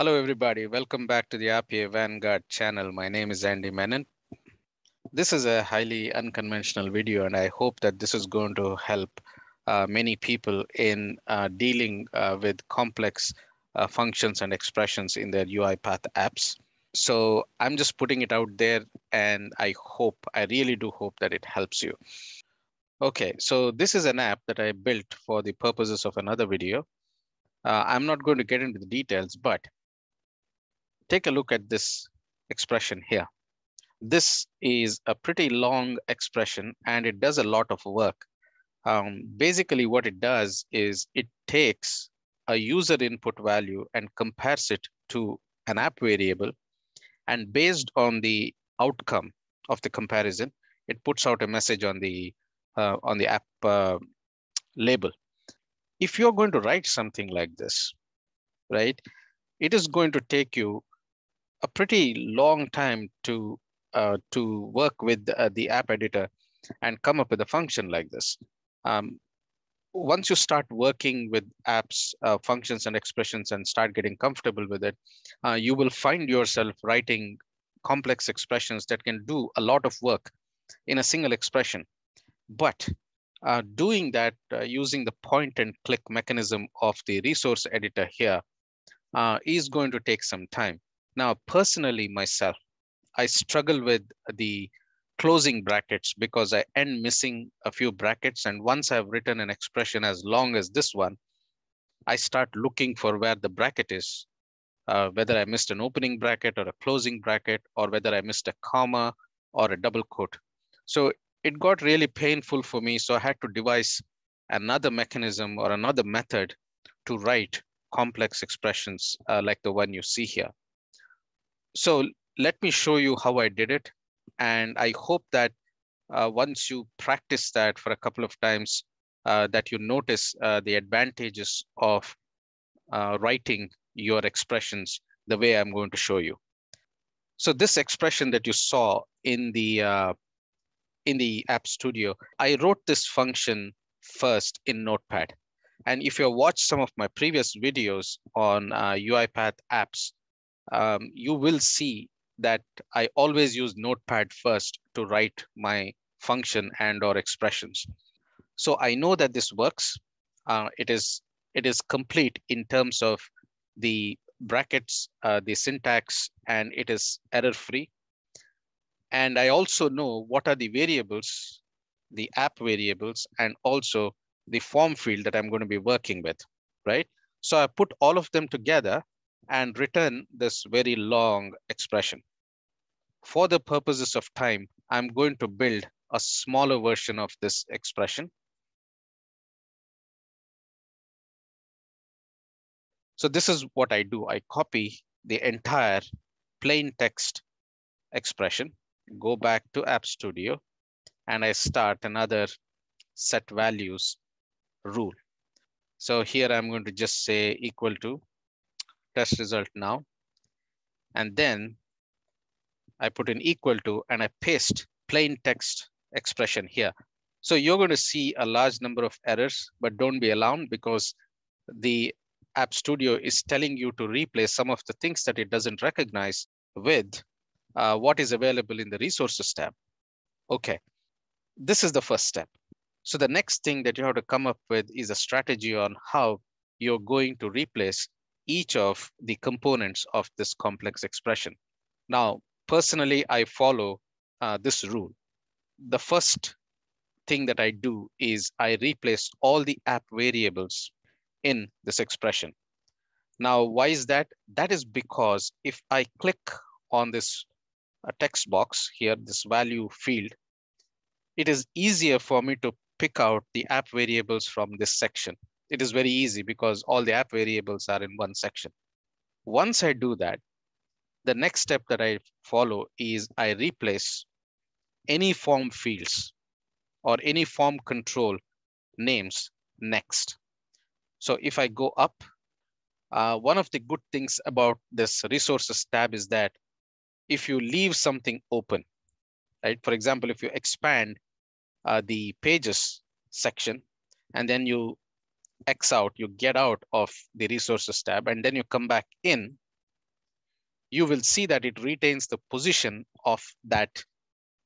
Hello, everybody. Welcome back to the RPA Vanguard channel. My name is Andy Menon. This is a highly unconventional video, and I hope that this is going to help uh, many people in uh, dealing uh, with complex uh, functions and expressions in their UiPath apps. So I'm just putting it out there, and I hope, I really do hope that it helps you. Okay, so this is an app that I built for the purposes of another video. Uh, I'm not going to get into the details, but take a look at this expression here. This is a pretty long expression and it does a lot of work. Um, basically what it does is it takes a user input value and compares it to an app variable. And based on the outcome of the comparison, it puts out a message on the uh, on the app uh, label. If you're going to write something like this, right, it is going to take you a pretty long time to uh, to work with uh, the app editor and come up with a function like this. Um, once you start working with apps, uh, functions, and expressions and start getting comfortable with it, uh, you will find yourself writing complex expressions that can do a lot of work in a single expression. But uh, doing that uh, using the point and click mechanism of the resource editor here is going to take some time. Now, personally myself, I struggle with the closing brackets because I end missing a few brackets. And once I've written an expression as long as this one, I start looking for where the bracket is, uh, whether I missed an opening bracket or a closing bracket, or whether I missed a comma or a double quote. So it got really painful for me. So I had to devise another mechanism or another method to write complex expressions uh, like the one you see here. So let me show you how I did it. And I hope that uh, once you practice that for a couple of times, uh, that you notice uh, the advantages of uh, writing your expressions the way I'm going to show you. So this expression that you saw in the uh, in the App Studio, I wrote this function first in Notepad. And if you watch some of my previous videos on uh, UiPath apps, um, you will see that I always use Notepad first to write my function and or expressions. So I know that this works. Uh, it is it is complete in terms of the brackets, uh, the syntax, and it is error free. And I also know what are the variables, the app variables, and also the form field that I'm going to be working with, right? So I put all of them together and return this very long expression. For the purposes of time, I'm going to build a smaller version of this expression. So this is what I do. I copy the entire plain text expression go back to App Studio, and I start another set values rule. So here I'm going to just say equal to test result now. And then I put an equal to and I paste plain text expression here. So you're going to see a large number of errors, but don't be alarmed because the App Studio is telling you to replace some of the things that it doesn't recognize with uh, what is available in the resources tab. Okay, this is the first step. So the next thing that you have to come up with is a strategy on how you're going to replace each of the components of this complex expression. Now, personally, I follow uh, this rule. The first thing that I do is I replace all the app variables in this expression. Now, why is that? That is because if I click on this a text box here, this value field, it is easier for me to pick out the app variables from this section. It is very easy because all the app variables are in one section. Once I do that, the next step that I follow is I replace any form fields or any form control names next. So if I go up, uh, one of the good things about this resources tab is that if you leave something open, right? For example, if you expand uh, the pages section and then you X out, you get out of the resources tab and then you come back in, you will see that it retains the position of that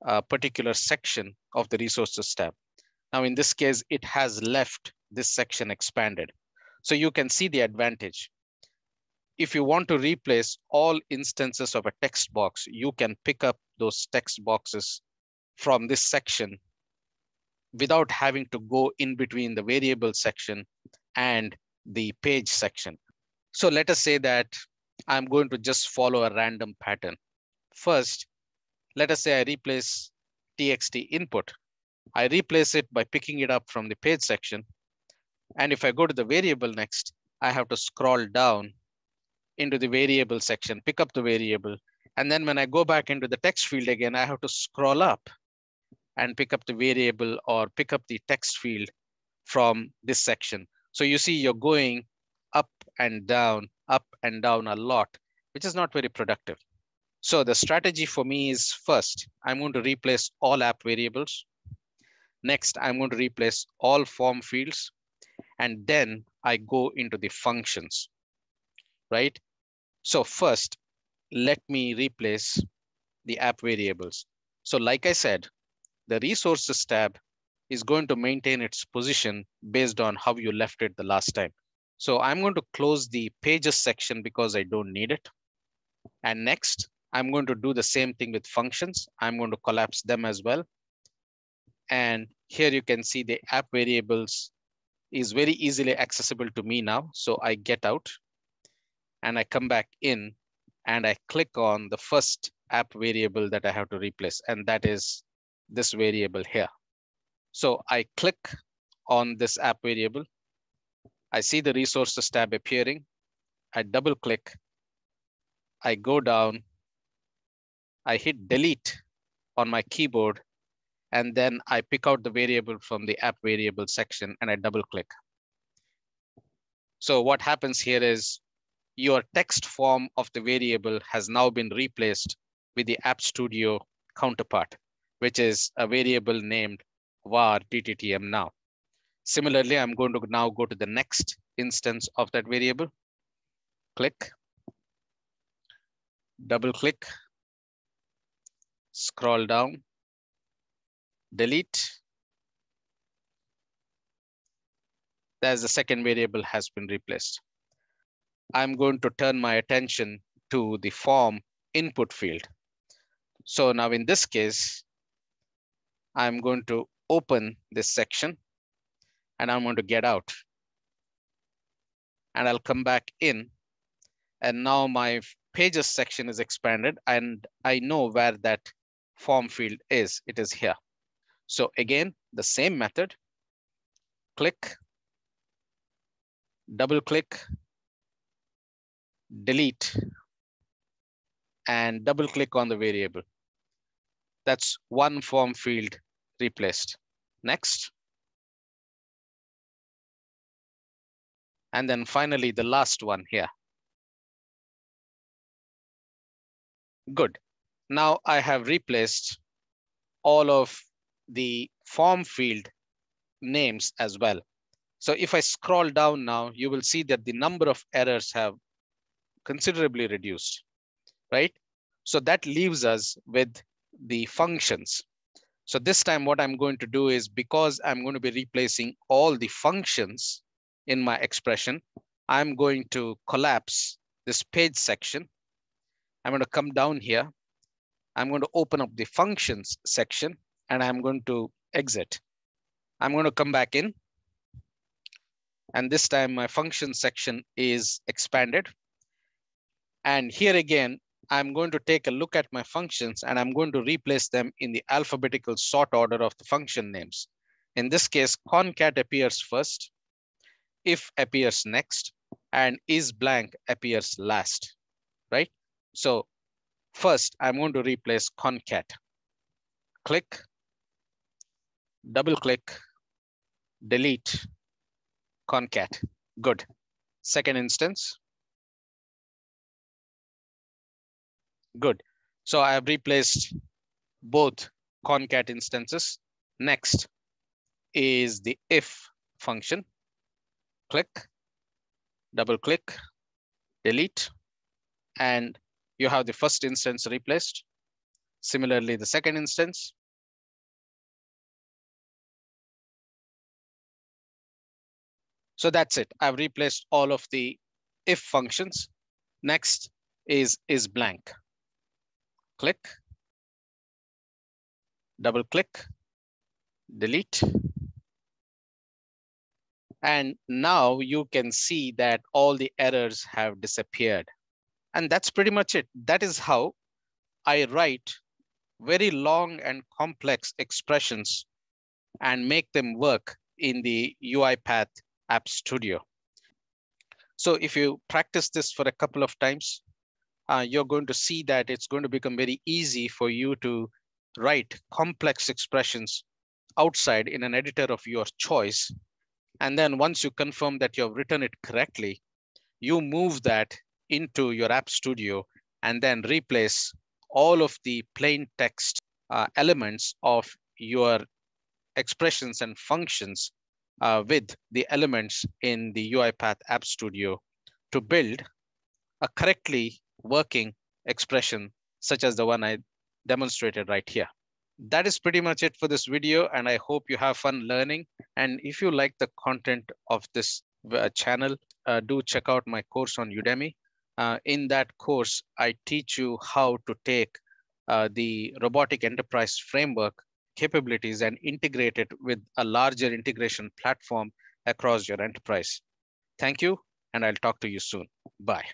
uh, particular section of the resources tab. Now, in this case, it has left this section expanded. So you can see the advantage. If you want to replace all instances of a text box, you can pick up those text boxes from this section without having to go in between the variable section and the page section. So let us say that I'm going to just follow a random pattern. First, let us say I replace txt input. I replace it by picking it up from the page section. And if I go to the variable next, I have to scroll down into the variable section, pick up the variable. And then when I go back into the text field again, I have to scroll up and pick up the variable or pick up the text field from this section. So you see you're going up and down, up and down a lot, which is not very productive. So the strategy for me is first, I'm going to replace all app variables. Next, I'm going to replace all form fields. And then I go into the functions, right? So first, let me replace the app variables. So like I said, the resources tab is going to maintain its position based on how you left it the last time. So I'm going to close the pages section because I don't need it. And next, I'm going to do the same thing with functions. I'm going to collapse them as well. And here you can see the app variables is very easily accessible to me now. So I get out and I come back in and I click on the first app variable that I have to replace. And that is this variable here. So I click on this app variable. I see the resources tab appearing. I double click. I go down I hit delete on my keyboard, and then I pick out the variable from the app variable section and I double click. So what happens here is your text form of the variable has now been replaced with the App Studio counterpart, which is a variable named var tttm now. Similarly, I'm going to now go to the next instance of that variable. Click, double click, scroll down, delete. There's the second variable has been replaced. I'm going to turn my attention to the form input field. So now in this case, I'm going to open this section and I'm going to get out. And I'll come back in. And now my pages section is expanded and I know where that form field is, it is here. So again, the same method, click, double click, delete, and double click on the variable. That's one form field replaced. Next. And then finally, the last one here. Good. Now I have replaced all of the form field names as well. So if I scroll down now, you will see that the number of errors have considerably reduced, right? So that leaves us with the functions. So this time what I'm going to do is because I'm going to be replacing all the functions in my expression, I'm going to collapse this page section. I'm going to come down here I'm going to open up the functions section and I'm going to exit. I'm going to come back in. And this time my function section is expanded. And here again, I'm going to take a look at my functions and I'm going to replace them in the alphabetical sort order of the function names. In this case, concat appears first, if appears next, and is blank appears last, right? So First, I'm going to replace concat. Click, double click, delete, concat. Good. Second instance. Good. So I have replaced both concat instances. Next is the if function. Click, double click, delete, and you have the first instance replaced. Similarly, the second instance. So that's it. I've replaced all of the if functions. Next is is blank. Click, double click, delete. And now you can see that all the errors have disappeared. And that's pretty much it. That is how I write very long and complex expressions and make them work in the UiPath App Studio. So if you practice this for a couple of times, uh, you're going to see that it's going to become very easy for you to write complex expressions outside in an editor of your choice. And then once you confirm that you've written it correctly, you move that into your App Studio and then replace all of the plain text uh, elements of your expressions and functions uh, with the elements in the UiPath App Studio to build a correctly working expression such as the one I demonstrated right here. That is pretty much it for this video and I hope you have fun learning. And if you like the content of this uh, channel, uh, do check out my course on Udemy. Uh, in that course, I teach you how to take uh, the robotic enterprise framework capabilities and integrate it with a larger integration platform across your enterprise. Thank you, and I'll talk to you soon. Bye.